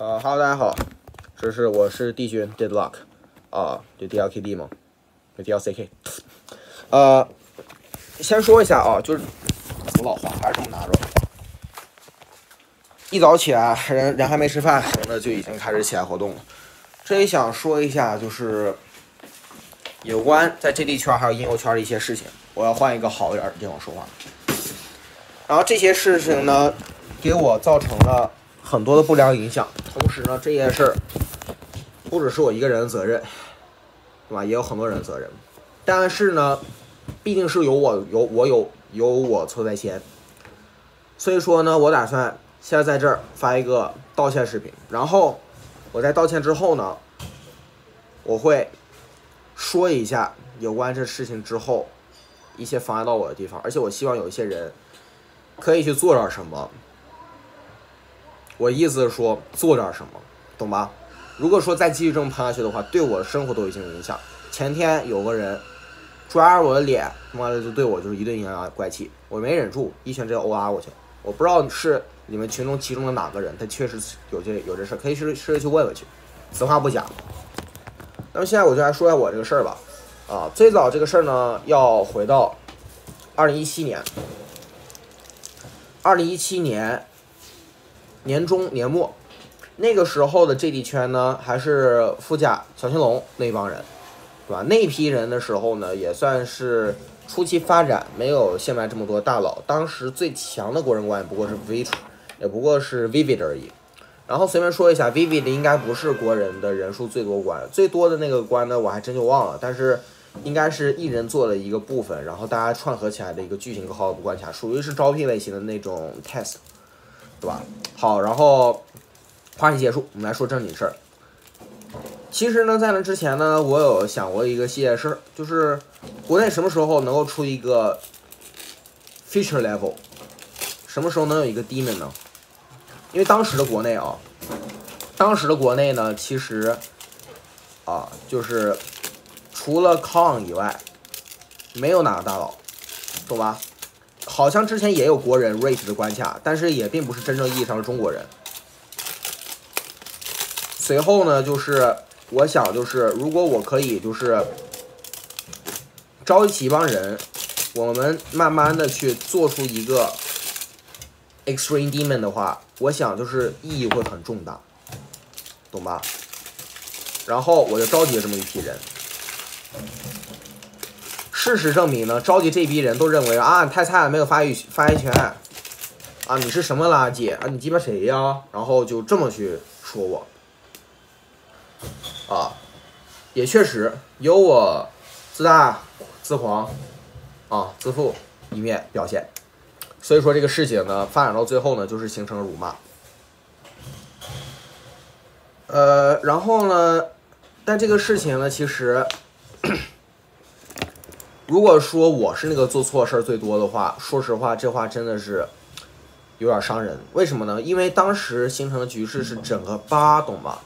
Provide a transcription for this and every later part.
呃哈喽，大家好，这是我是帝君，Dedlock，啊，就 D L K D 嘛，就 D L C K，呃，先说一下啊，就是我老话还是这么拿着，一早起来人人还没吃饭，呢就已经开始起来活动了。这里想说一下，就是有关在 J D 圈还有音游圈的一些事情，我要换一个好一点的地方说话。然后这些事情呢，给我造成了很多的不良影响。同时呢，这件事儿不只是我一个人的责任，对吧？也有很多人的责任。但是呢，毕竟是有我有我有有我错在先，所以说呢，我打算现在在这儿发一个道歉视频。然后我在道歉之后呢，我会说一下有关这事情之后一些妨碍到我的地方，而且我希望有一些人。可以去做点什么，我意思是说做点什么，懂吧？如果说再继续这么喷下去的话，对我的生活都已经有影响。前天有个人抓着我的脸，他妈的就对我就是一顿阴阳怪气，我没忍住，一拳直接欧拉过去。我不知道是你们群中其中的哪个人，他确实有这有这事，可以试试着去问问去。此话不假。那么现在我就来说一下我这个事儿吧。啊，最早这个事儿呢，要回到二零一七年。二零一七年年中年末，那个时候的 GD 圈呢，还是富甲、小青龙那帮人，对吧？那批人的时候呢，也算是初期发展，没有现在这么多大佬。当时最强的国人关不过是 V，也不过是 Vivid 而已。然后随便说一下，Vivid 应该不是国人的人数最多关，最多的那个关呢，我还真就忘了。但是。应该是一人做了一个部分，然后大家串合起来的一个巨型高号关卡，属于是招聘类型的那种 test，对吧？好，然后话题结束，我们来说正经事儿。其实呢，在那之前呢，我有想过一个系列事儿，就是国内什么时候能够出一个 feature level，什么时候能有一个 demon 呢？因为当时的国内啊，当时的国内呢，其实啊，就是。除了 Con 以外，没有哪个大佬，懂吧？好像之前也有国人 Rate 的关卡，但是也并不是真正意义上的中国人。随后呢，就是我想，就是如果我可以，就是召集一帮人，我们慢慢的去做出一个 Extreme Demon 的话，我想就是意义会很重大，懂吧？然后我就召集了这么一批人。事实证明呢，召集这批人都认为啊，你太菜了，没有发言发言权啊，你是什么垃圾啊？你鸡巴谁呀？然后就这么去说我啊，也确实有我自大自狂啊自负一面表现，所以说这个事情呢，发展到最后呢，就是形成了辱骂。呃，然后呢，但这个事情呢，其实。如果说我是那个做错事儿最多的话，说实话，这话真的是有点伤人。为什么呢？因为当时形成的局势是整个八，懂吧？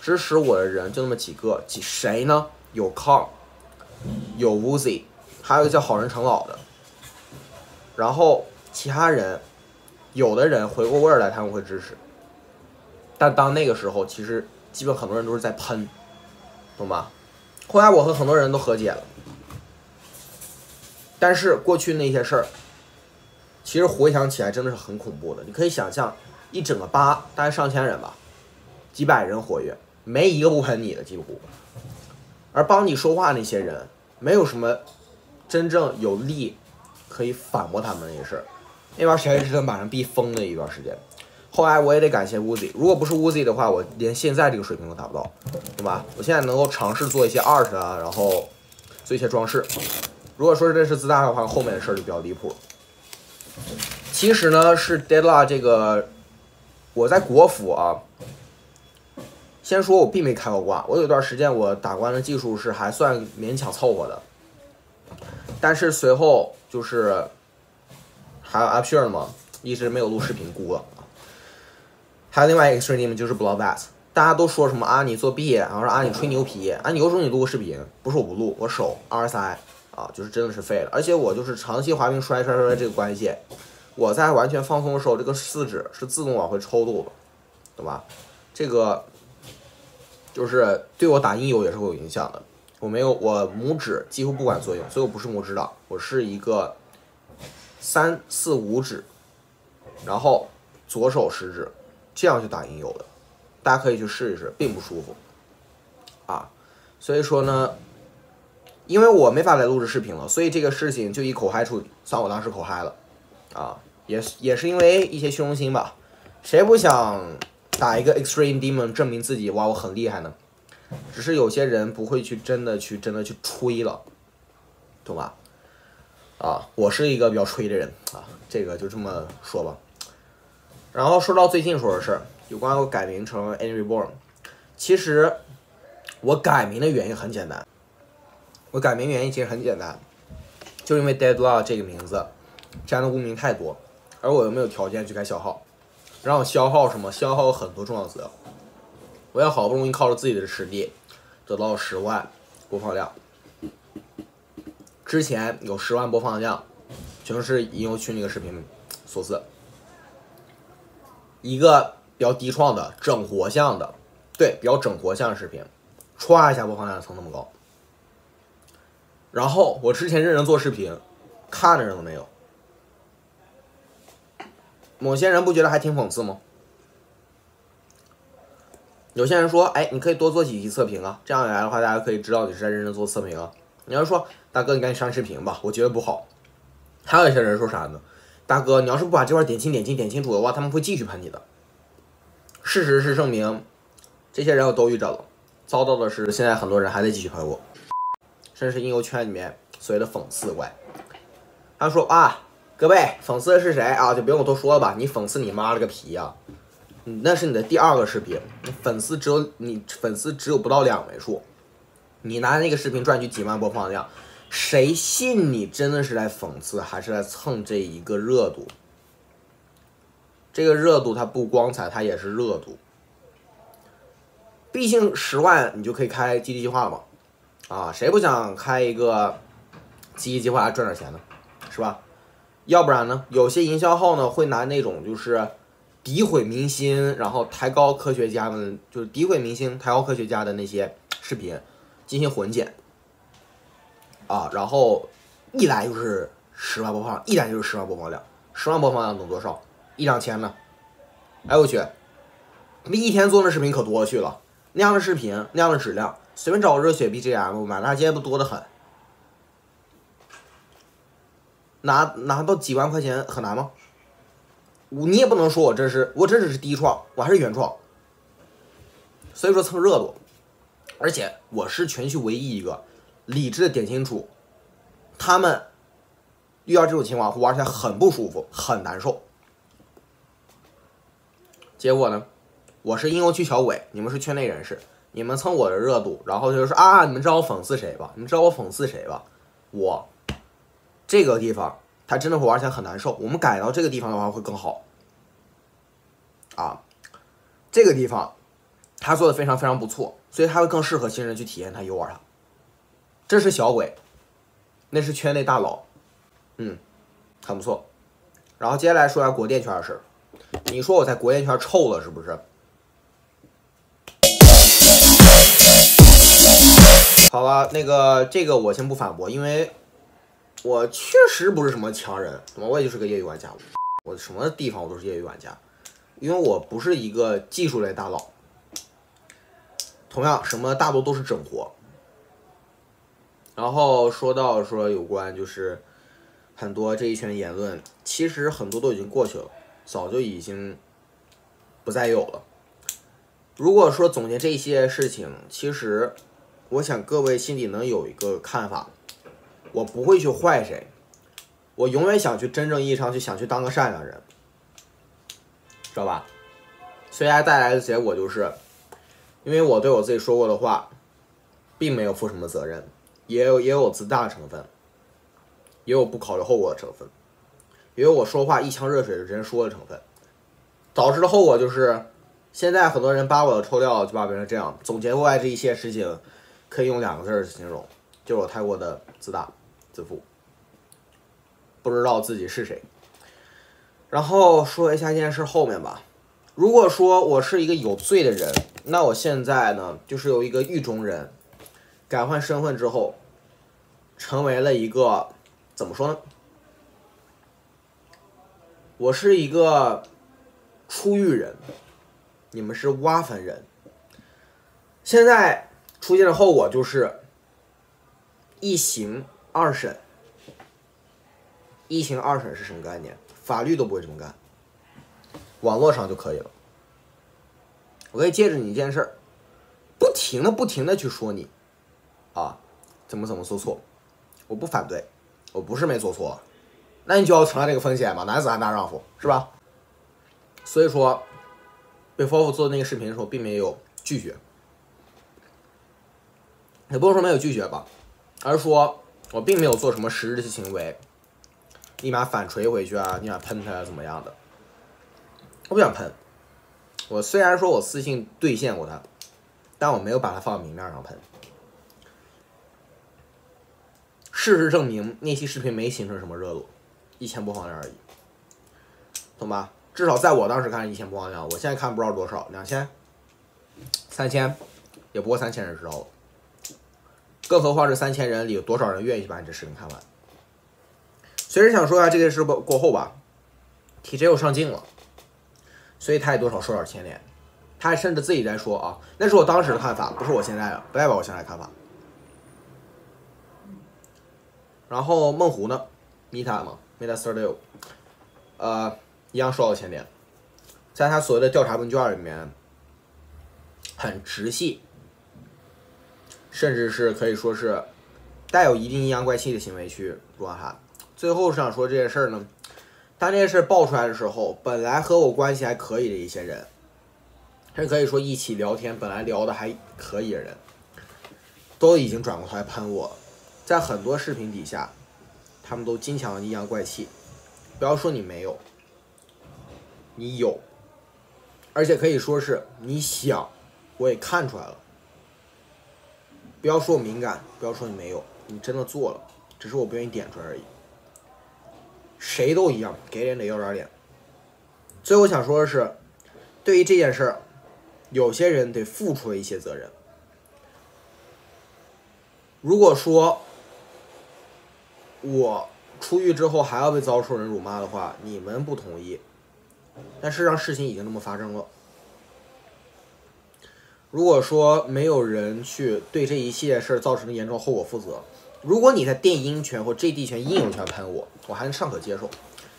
支持我的人就那么几个，几谁呢？有康，有 Woozy，还有一个叫好人成老的。然后其他人，有的人回过味儿来，他们会支持。但当那个时候，其实基本很多人都是在喷，懂吧？后来我和很多人都和解了。但是过去那些事儿，其实回想起来真的是很恐怖的。你可以想象，一整个吧，大概上千人吧，几百人活跃，没一个不喷你的几乎。而帮你说话那些人，没有什么真正有力可以反驳他们那些事儿。那段时间是把人逼疯的一段时间。后来我也得感谢 Uzi，如果不是 Uzi 的话，我连现在这个水平都达不到，对吧？我现在能够尝试做一些 art 啊，然后做一些装饰。如果说这是自大的话，后面的事儿就比较离谱。其实呢，是 Deadlock 这个，我在国服啊。先说我并没开过挂，我有段时间我打关的技术是还算勉强凑合的。但是随后就是还有 Up Sure 嘛，一直没有录视频，估了。还有另外一个 stream 就是 Blowat，大家都说什么啊？你作弊，然后说啊你吹牛皮，啊你有种你录个视频，不是我不录，我手 RSI。啊，就是真的是废了，而且我就是长期滑冰摔摔摔这个关系，我在完全放松的时候，这个四指是自动往回抽动的，懂吧？这个就是对我打印油也是会有影响的。我没有，我拇指几乎不管作用，所以我不是拇指党，我是一个三四五指，然后左手食指这样去打印油的。大家可以去试一试，并不舒服啊。所以说呢，因为我没法来录制视频了，所以这个事情就以口嗨处理，算我当时口嗨了啊。也是也是因为一些虚荣心吧，谁不想打一个 Extreme Demon 证明自己哇我很厉害呢？只是有些人不会去真的去真的去吹了，懂吧？啊，我是一个比较吹的人啊，这个就这么说吧。然后说到最近说的事，有关我改名成 a n y Reborn，其实我改名的原因很简单，我改名原因其实很简单，就因为 Dead Law 这个名字沾的污名太多，而我又没有条件去改小号，让我消耗什么？消耗很多重要资料。我要好不容易靠着自己的实力得到了十万播放量，之前有十万播放量，全是引诱区那个视频所赐。一个比较低创的整活像的，对，比较整活像的视频，歘一下播放量蹭那么高。然后我之前认真做视频，看的人都没有。某些人不觉得还挺讽刺吗？有些人说，哎，你可以多做几期测评啊，这样一来的话，大家可以知道你是在认真做测评啊。你要说，大哥，你赶紧上视频吧，我觉得不好。还有一些人说啥呢？大哥，你要是不把这块点清点清点清楚的话，他们会继续喷你的。事实是证明，这些人我都遇着了，遭到的是现在很多人还在继续喷我，甚至是音游圈里面所谓的讽刺怪。他说啊，各位，讽刺的是谁啊？就不用我多说了吧，你讽刺你妈了个皮呀！那是你的第二个视频，粉丝只有你粉丝只有不到两位数，你拿那个视频赚取几万播放量，谁信你真的是来讽刺，还是来蹭这一个热度？这个热度它不光彩，它也是热度。毕竟十万你就可以开基地计划了嘛，啊，谁不想开一个基地计划赚点钱呢？是吧？要不然呢？有些营销号呢会拿那种就是。诋毁明星，然后抬高科学家们，就是诋毁明星、抬高科学家的那些视频进行混剪啊，然后一来就是十万播放，一来就是十万播放量，十万播放量能多少？一两千呢？哎我去，那一天做那视频可多了去了，那样的视频，那样的质量，随便找个热血 BGM 满大街不多的很，拿拿到几万块钱很难吗？你也不能说我这是我这只是低创，我还是原创，所以说蹭热度，而且我是全区唯一一个理智的点清楚，他们遇到这种情况玩起来很不舒服，很难受。结果呢，我是应游区小伟，你们是圈内人士，你们蹭我的热度，然后就说啊，你们知道我讽刺谁吧？你们知道我讽刺谁吧？我这个地方。他真的会玩起来很难受。我们改到这个地方的话会更好，啊，这个地方他做的非常非常不错，所以他会更适合新人去体验他游玩它。这是小鬼，那是圈内大佬，嗯，很不错。然后接下来说一下国电圈的事儿。你说我在国电圈臭了是不是？好吧，那个这个我先不反驳，因为。我确实不是什么强人，我也就是个业余玩家，我什么地方我都是业余玩家，因为我不是一个技术类大佬。同样，什么大多都是整活。然后说到说有关就是很多这一圈言论，其实很多都已经过去了，早就已经不再有了。如果说总结这些事情，其实我想各位心里能有一个看法。我不会去坏谁，我永远想去真正意义上去想去当个善良人，知道吧？所以带来的结果就是，因为我对我自己说过的话，并没有负什么责任，也有也有自大的成分，也有不考虑后果的成分，也有我说话一腔热水就直接说的成分，导致的后果就是，现在很多人扒我的臭料就扒别人这样。总结过来这一些事情，可以用两个字形容，就是我太过的自大。自负，不知道自己是谁。然后说一下这件事后面吧，如果说我是一个有罪的人，那我现在呢，就是有一个狱中人，改换身份之后，成为了一个怎么说呢？我是一个出狱人，你们是挖坟人。现在出现的后果就是一刑二审。一刑二审是什么概念？法律都不会这么干，网络上就可以了。我可以借着你一件事儿，不停的、不停的去说你，啊，怎么怎么做错，我不反对，我不是没做错，那你就要承担这个风险嘛，男子汉大丈夫是吧？所以说，被 f o f 做那个视频的时候，并没有拒绝，也不能说没有拒绝吧，而是说我并没有做什么实质性行为。立马反锤回去啊！立马喷他啊，怎么样的？我不想喷。我虽然说我私信兑现过他，但我没有把他放明面上喷。事实证明，那期视频没形成什么热度，一千播放量而已，懂吧？至少在我当时看一千播放量，我现在看不知道多少，两千、三千，也不过三千人知道了。更何况这三千人里有多少人愿意把你这视频看完？随时想说一下这件事过过后吧，TJ 又上镜了，所以他也多少受点牵连。他还甚至自己在说啊，那是我当时的看法，不是我现在的，不代表我现在看法。然后梦湖呢，Meta 嘛，Meta Studio，呃，一样受到牵连，在他所谓的调查问卷里面，很直系，甚至是可以说是带有一定阴阳怪气的行为去乱喊。最后是想说这件事儿呢，当这件事爆出来的时候，本来和我关系还可以的一些人，甚至可以说一起聊天，本来聊的还可以的人，都已经转过头来喷我，在很多视频底下，他们都经常阴阳怪气。不要说你没有，你有，而且可以说是你想，我也看出来了。不要说我敏感，不要说你没有，你真的做了，只是我不愿意点出来而已。谁都一样，给脸得要点脸。最后想说的是，对于这件事儿，有些人得付出一些责任。如果说我出狱之后还要被遭受人辱骂的话，你们不同意，但事实上事情已经那么发生了。如果说没有人去对这一系列事儿造成的严重后果负责。如果你在电音圈或 G D 圈、应用圈喷我，我还能尚可接受。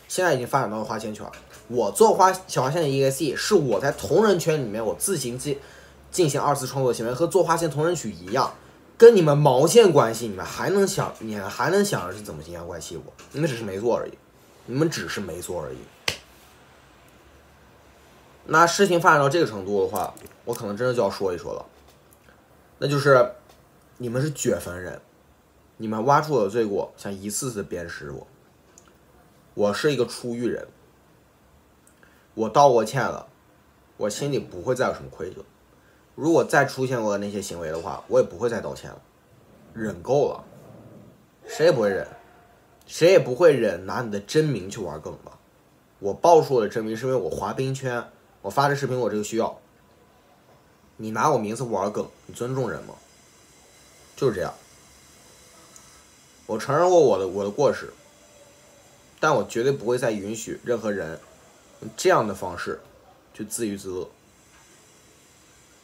现在已经发展到了花钱圈，我做花小花仙的 E X E 是我在同人圈里面我自行进进行二次创作行为，和做花仙同人曲一样，跟你们毛线关系？你们还能想，你们还能想着是怎么阴阳怪气我？你们只是没做而已，你们只是没做而已。那事情发展到这个程度的话，我可能真的就要说一说了，那就是你们是掘坟人。你们挖出我的罪过，想一次次鞭尸我。我是一个出狱人，我道过歉了，我心里不会再有什么愧疚。如果再出现过那些行为的话，我也不会再道歉了，忍够了。谁也不会忍，谁也不会忍拿你的真名去玩梗吧？我爆出我的真名是因为我滑冰圈，我发这视频我这个需要。你拿我名字玩梗，你尊重人吗？就是这样。我承认过我的我的过失，但我绝对不会再允许任何人用这样的方式去自娱自乐。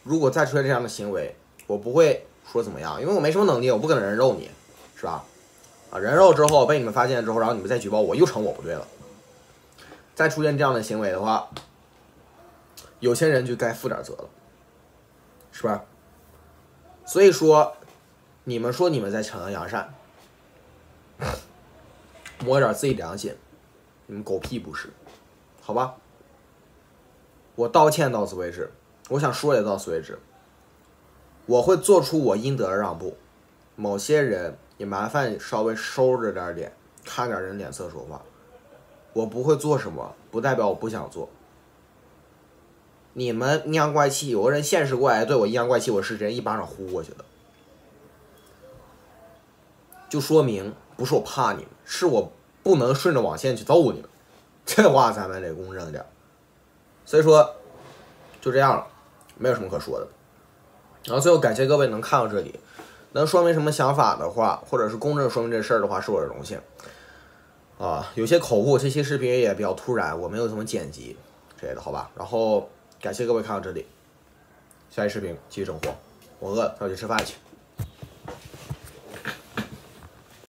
如果再出现这样的行为，我不会说怎么样，因为我没什么能力，我不可能人肉你，是吧？啊，人肉之后被你们发现之后，然后你们再举报我，又成我不对了。再出现这样的行为的话，有些人就该负点责了，是吧？所以说，你们说你们在惩恶扬善。摸点自己良心，你们狗屁不是，好吧？我道歉到此为止，我想说也到此为止。我会做出我应得的让步，某些人也麻烦稍微收着点脸，看点人脸色说话。我不会做什么，不代表我不想做。你们阴阳怪气，有个人现实过来对我阴阳怪气，我是直接一巴掌呼过去的。就说明不是我怕你们，是我不能顺着网线去揍你们。这话咱们得公正点，所以说就这样了，没有什么可说的。然后最后感谢各位能看到这里，能说明什么想法的话，或者是公正说明这事儿的话，是我的荣幸啊。有些口误，这期视频也比较突然，我没有怎么剪辑之类的，好吧？然后。感谢各位看到这里，下期视频继续整活，我饿，那我去吃饭去。